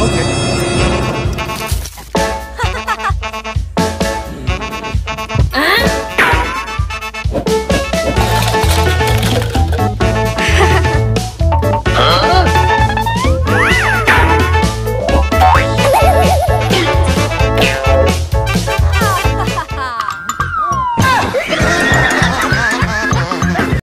Okay.